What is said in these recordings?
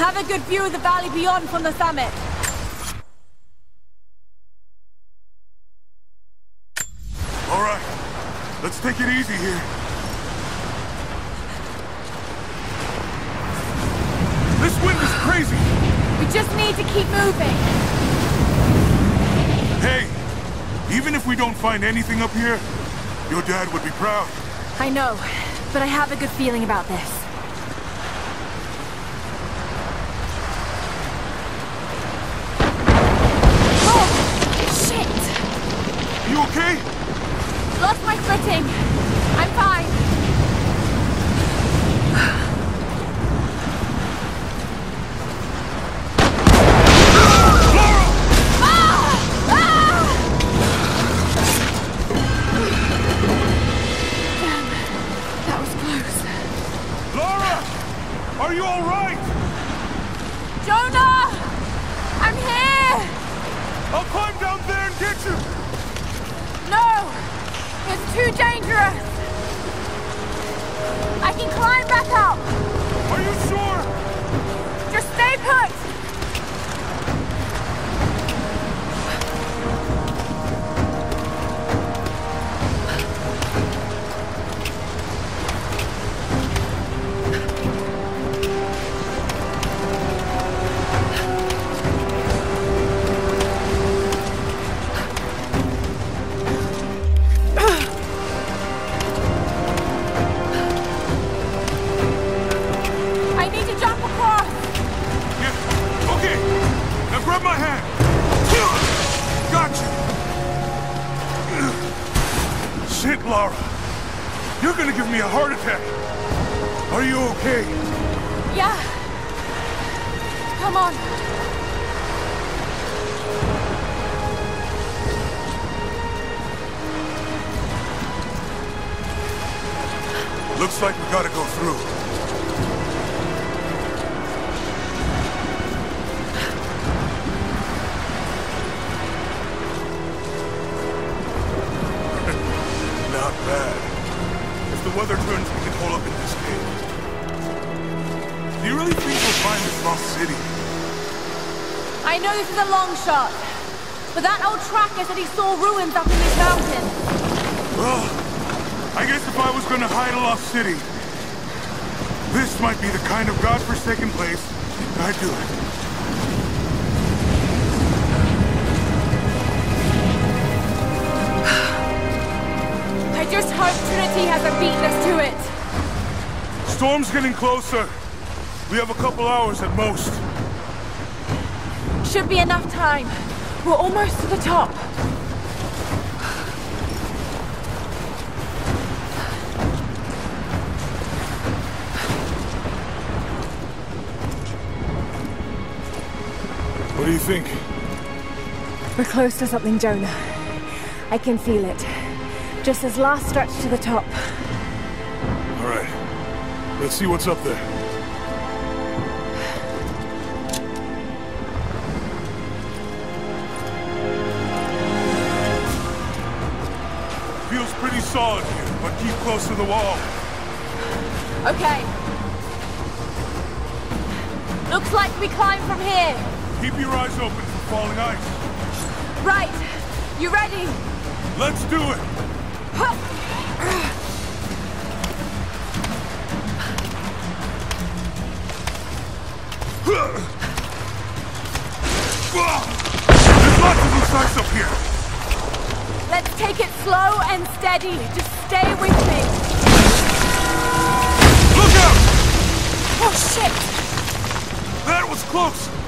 Have a good view of the valley beyond from the summit. All right. Let's take it easy here. This wind is crazy. We just need to keep moving. Hey, even if we don't find anything up here, your dad would be proud. I know, but I have a good feeling about this. Lost my footing. Shit, Lara. You're gonna give me a heart attack. Are you okay? Yeah! Come on! Looks like we gotta go through. Know this is a long shot, but that old tracker said he saw ruins up in this mountain. Well, I guess if I was gonna hide a lost city, this might be the kind of godforsaken place I'd do it. I just hope Trinity hasn't beaten us to it. Storm's getting closer. We have a couple hours at most. Should be enough time. We're almost to the top. What do you think? We're close to something, Jonah. I can feel it. Just this last stretch to the top. All right. Let's see what's up there. solid here, but keep close to the wall. Okay. Looks like we climb from here. Keep your eyes open for falling ice. Right. You ready? Let's do it. There's lots of these up here! Let's take it slow and steady. Just stay with me. Look out! Oh, shit! That was close!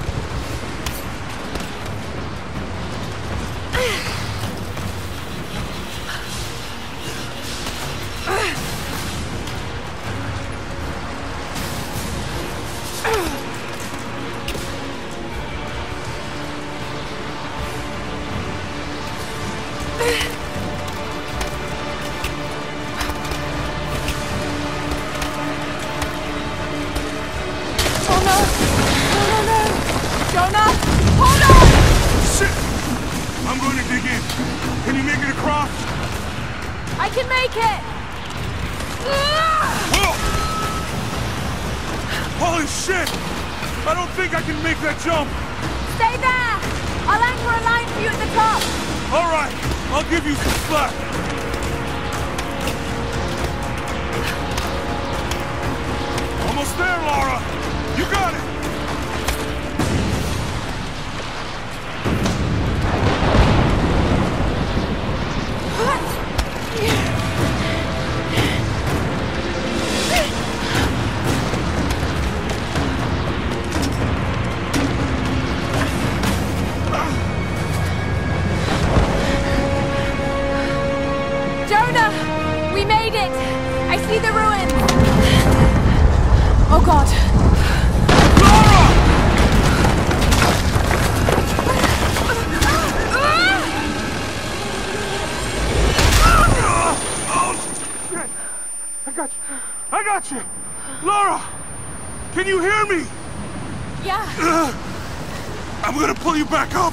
Can you hear me? Yeah. Uh, I'm gonna pull you back up.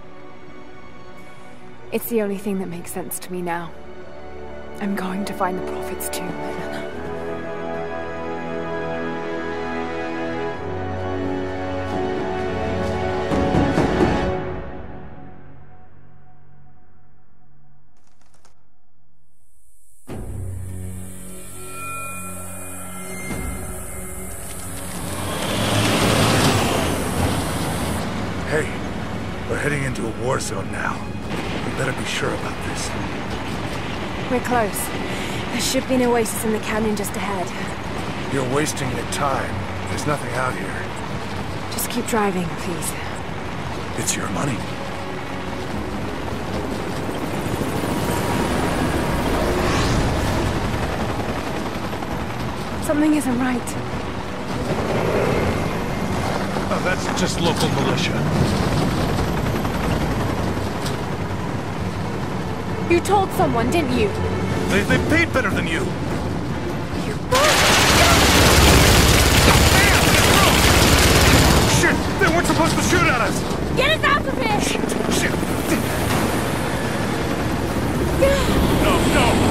It's the only thing that makes sense to me now. I'm going to find the Prophet's tomb. Be an oasis in the canyon just ahead. You're wasting your time. There's nothing out here. Just keep driving, please. It's your money. Something isn't right. Oh, that's just local militia. You told someone, didn't you? They, they paid better than you. You're. Shit! They weren't supposed to shoot at us! Get us out of here! Shit! Shit! No, no!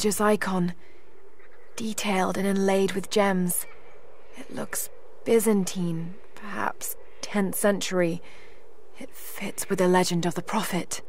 Religious icon, detailed and inlaid with gems. It looks Byzantine, perhaps 10th century. It fits with the legend of the Prophet.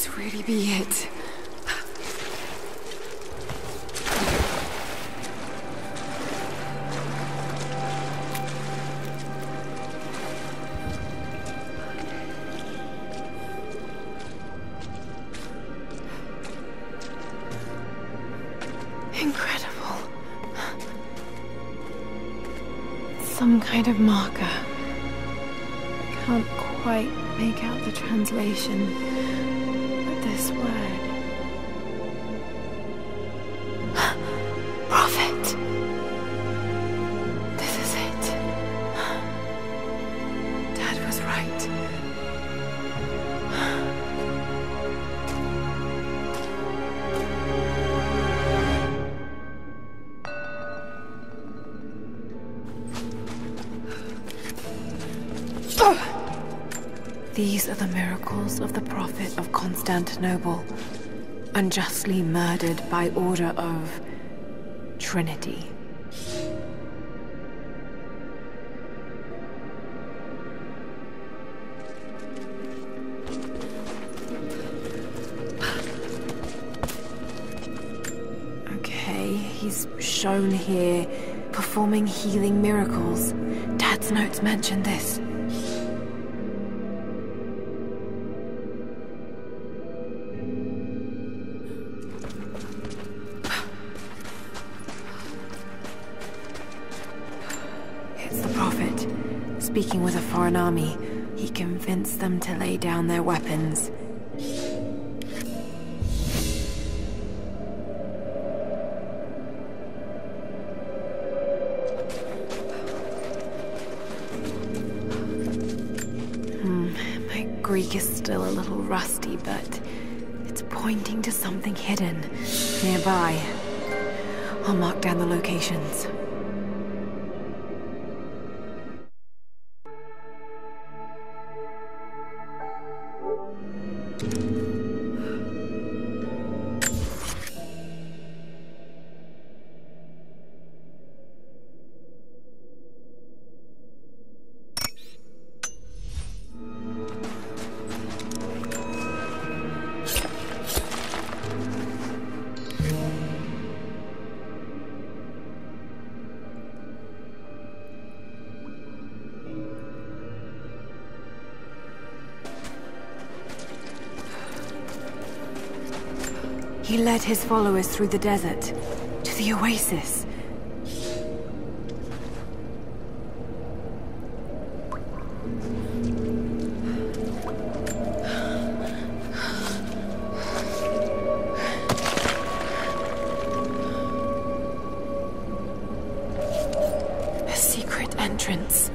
This really be it? Incredible. Some kind of marker. Can't quite make out the translation. These are the miracles of the Prophet of Constantinople, unjustly murdered by order of Trinity. Okay, he's shown here performing healing miracles. Dad's notes mention this. Speaking with a foreign army, he convinced them to lay down their weapons. Hmm, my Greek is still a little rusty, but it's pointing to something hidden nearby. I'll mark down the locations. His followers through the desert, to the oasis. A secret entrance.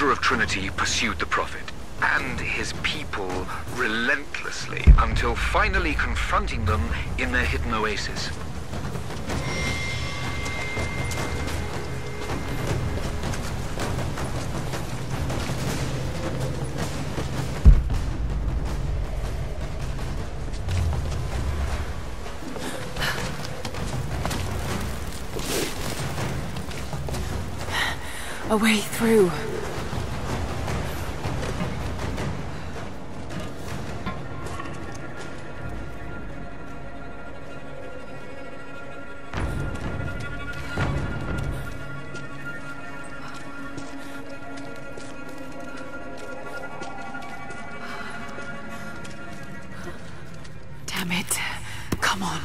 Order of Trinity pursued the Prophet and his people relentlessly until finally confronting them in their hidden oasis. A Damn it. Come on.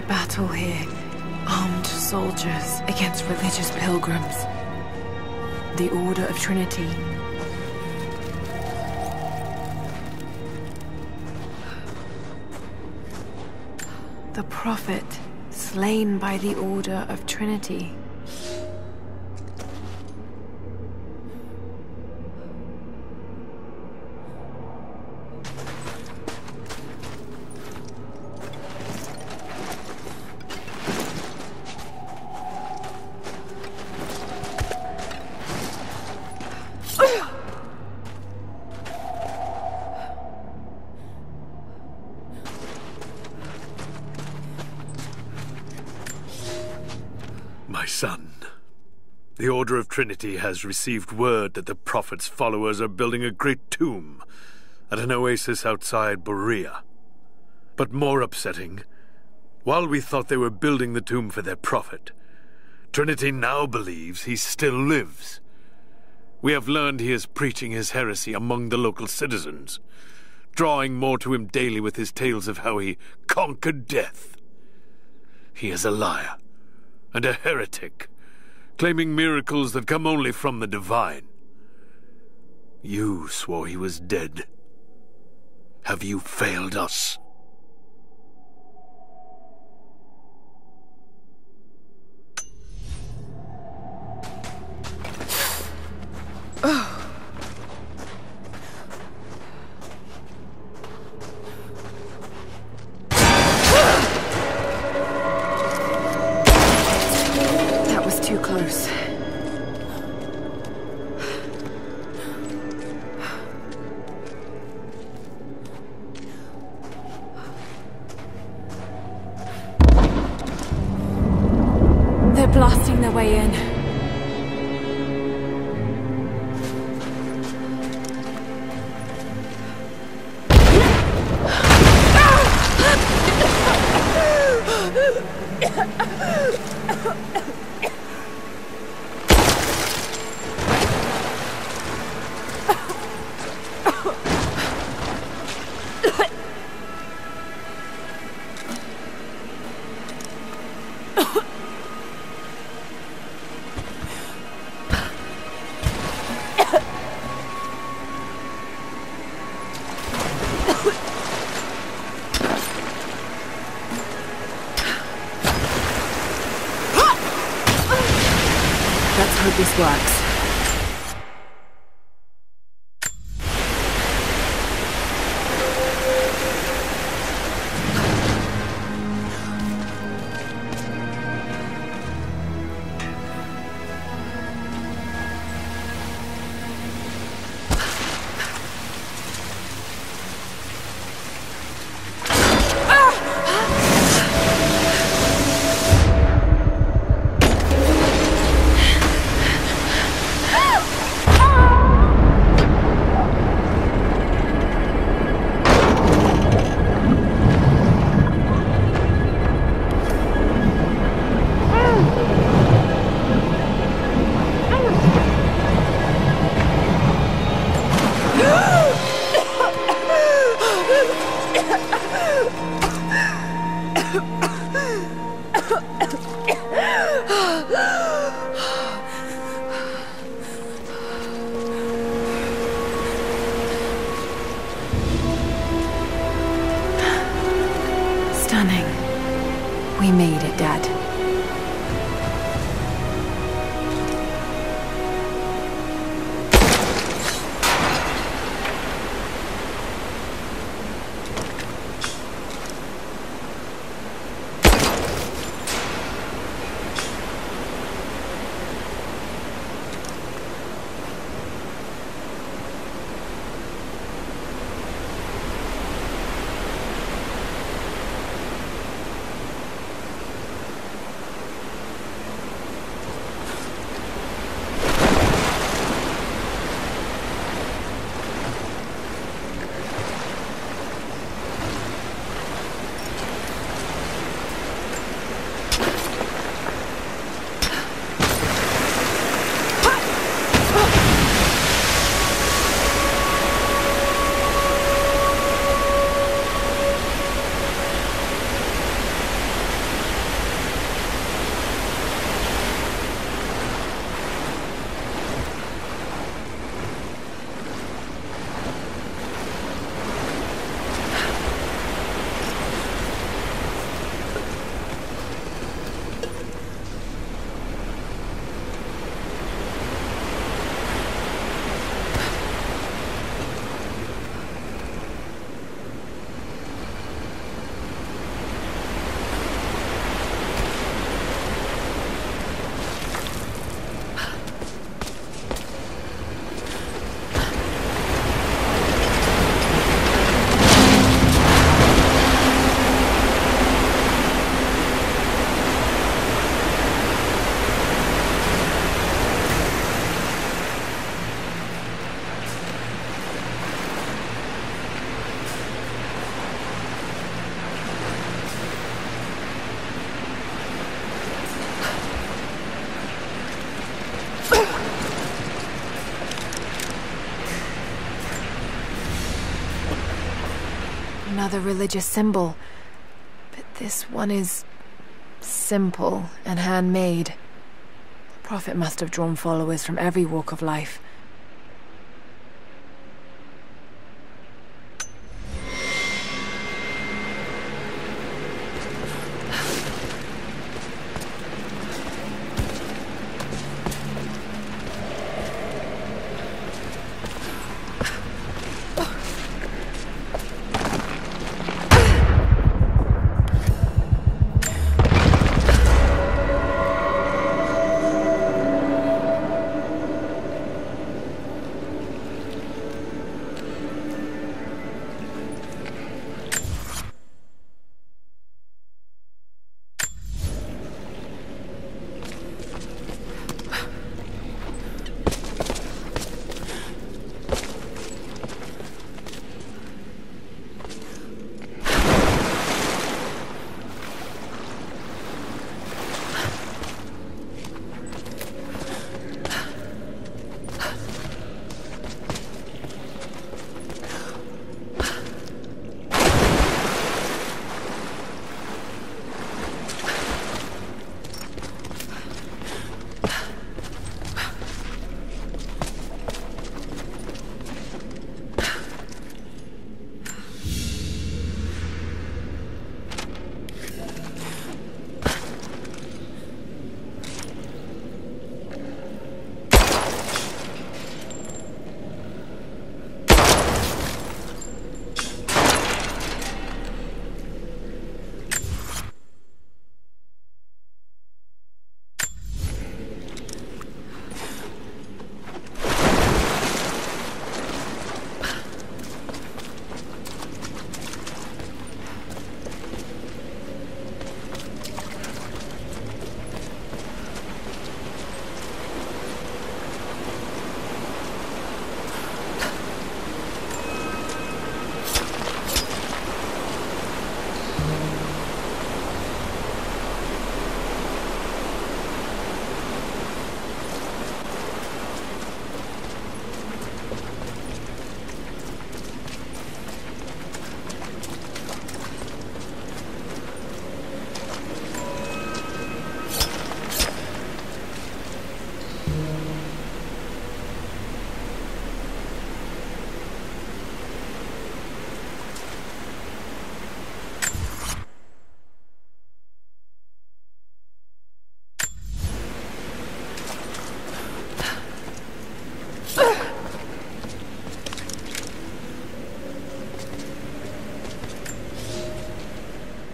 A battle here. Armed soldiers against religious pilgrims. the Order of Trinity. The Prophet, slain by the Order of Trinity. Order of Trinity has received word that the Prophet's followers are building a great tomb at an oasis outside Berea. But more upsetting, while we thought they were building the tomb for their Prophet, Trinity now believes he still lives. We have learned he is preaching his heresy among the local citizens, drawing more to him daily with his tales of how he conquered death. He is a liar and a heretic, claiming miracles that come only from the divine. You swore he was dead. Have you failed us? That Let's another religious symbol. But this one is simple and handmade. The Prophet must have drawn followers from every walk of life.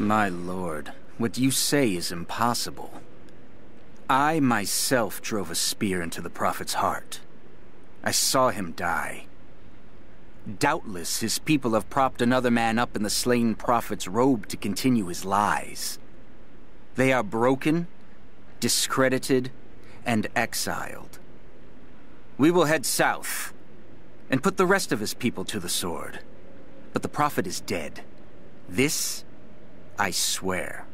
My lord, what you say is impossible. I myself drove a spear into the Prophet's heart. I saw him die. Doubtless his people have propped another man up in the slain Prophet's robe to continue his lies. They are broken, discredited, and exiled. We will head south and put the rest of his people to the sword. But the Prophet is dead. This I swear.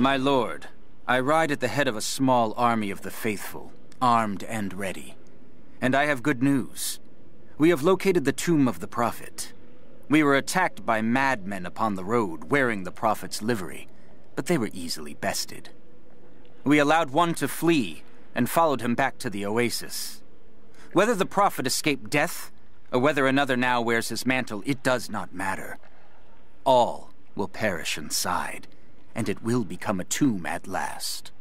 My lord, I ride at the head of a small army of the faithful, armed and ready. And I have good news. We have located the tomb of the Prophet. We were attacked by madmen upon the road wearing the Prophet's livery, but they were easily bested. We allowed one to flee and followed him back to the oasis. Whether the Prophet escaped death, or whether another now wears his mantle, it does not matter. All will perish inside and it will become a tomb at last.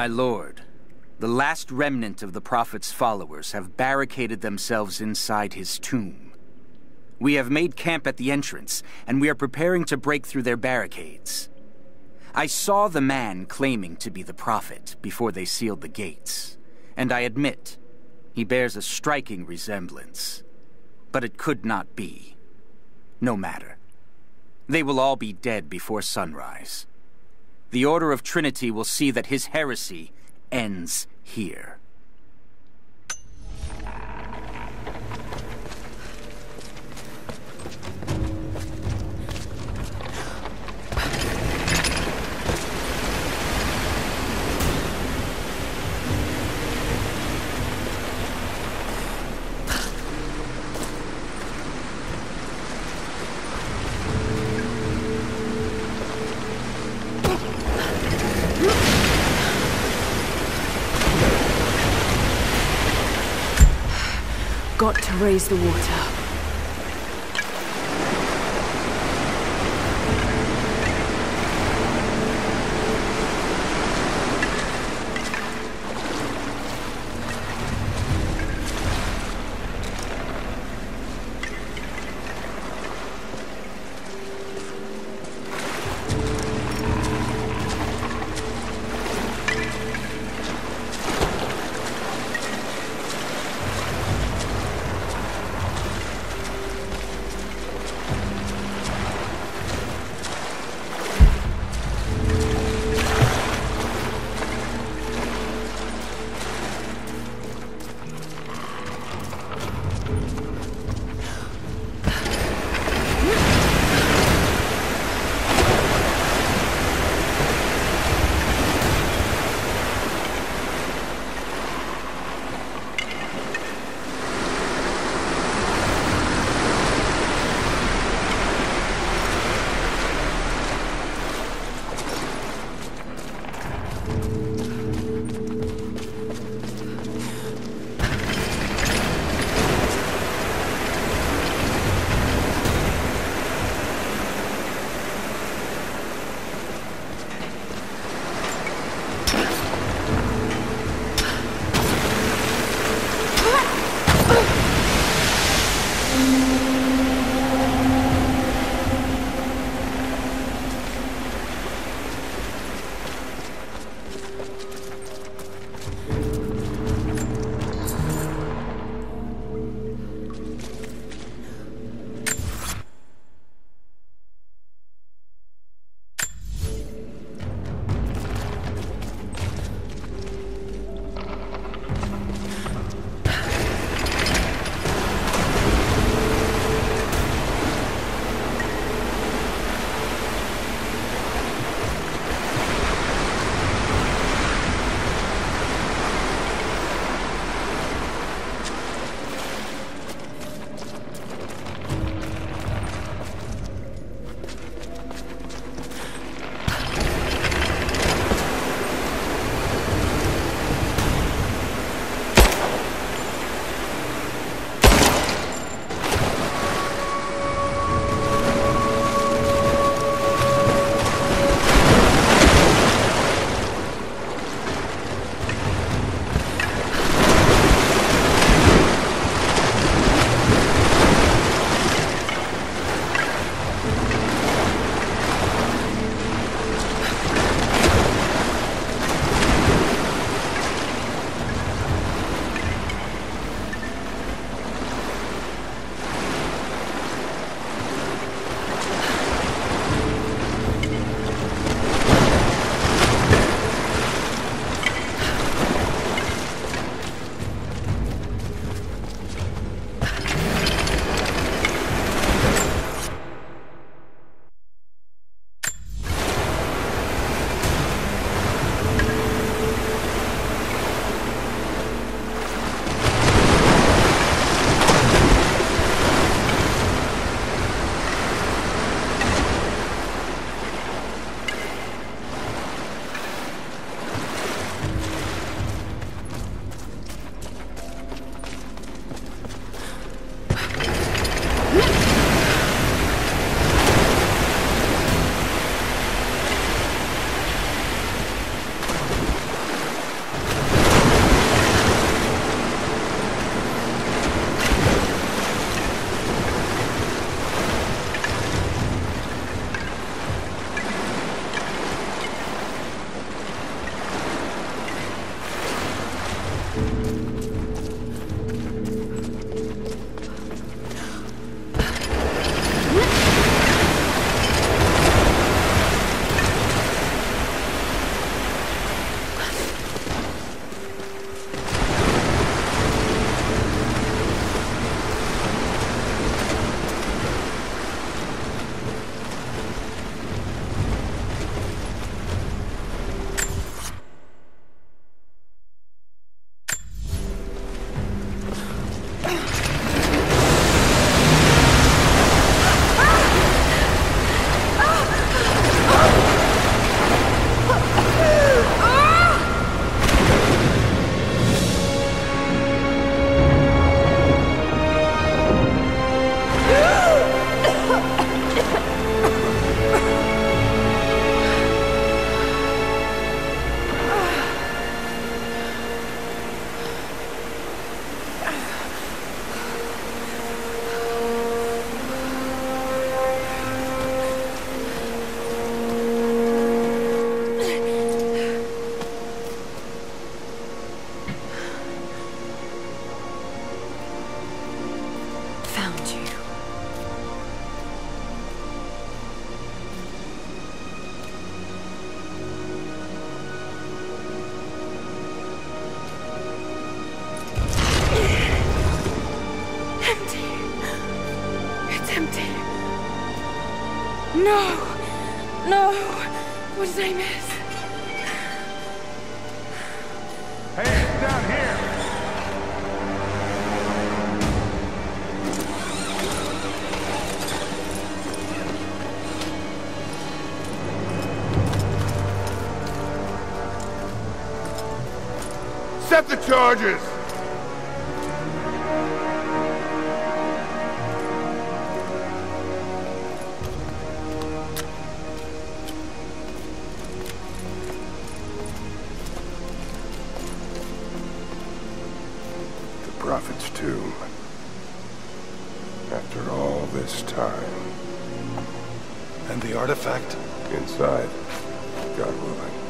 My lord, the last remnant of the Prophet's followers have barricaded themselves inside his tomb. We have made camp at the entrance, and we are preparing to break through their barricades. I saw the man claiming to be the Prophet before they sealed the gates, and I admit, he bears a striking resemblance. But it could not be. No matter. They will all be dead before sunrise the Order of Trinity will see that his heresy ends here. Raise the water. Charges! The Prophet's tomb. After all this time. And the artifact? Inside. God willing.